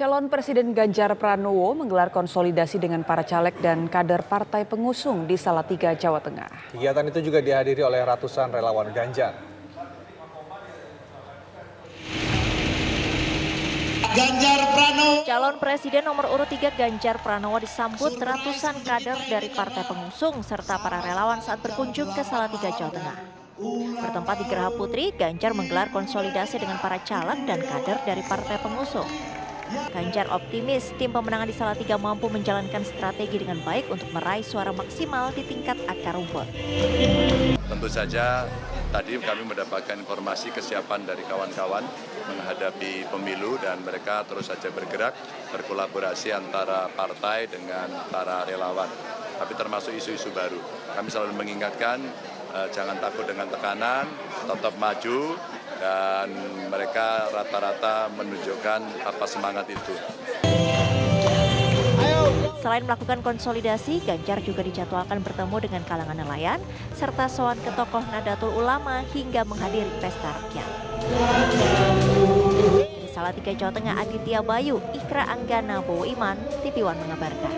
Calon Presiden Ganjar Pranowo menggelar konsolidasi dengan para caleg dan kader partai pengusung di Salatiga, Jawa Tengah. Kegiatan itu juga dihadiri oleh ratusan relawan Ganjar. Ganjar Pranowo. Calon Presiden nomor urut 3 Ganjar Pranowo disambut ratusan kader dari partai pengusung serta para relawan saat berkunjung ke Salatiga, Jawa Tengah. Bertempat di Geraha Putri, Ganjar menggelar konsolidasi dengan para caleg dan kader dari partai pengusung. Ganjar optimis tim pemenangan di Salatiga mampu menjalankan strategi dengan baik untuk meraih suara maksimal di tingkat akar rumput. Tentu saja tadi kami mendapatkan informasi kesiapan dari kawan-kawan menghadapi pemilu dan mereka terus saja bergerak berkolaborasi antara partai dengan para relawan. Tapi termasuk isu-isu baru. Kami selalu mengingatkan eh, jangan takut dengan tekanan, tetap maju, dan mereka rata-rata menunjukkan apa semangat itu. Selain melakukan konsolidasi, Ganjar juga dijadwalkan bertemu dengan kalangan nelayan, serta soan ke tokoh Nadatul Ulama hingga menghadiri pesta rakyat. Dari Salatiga, Jawa Tengah, Aditya Bayu, Ikra Anggana, Bowo Iman, TV One mengabarkan.